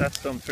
that's done through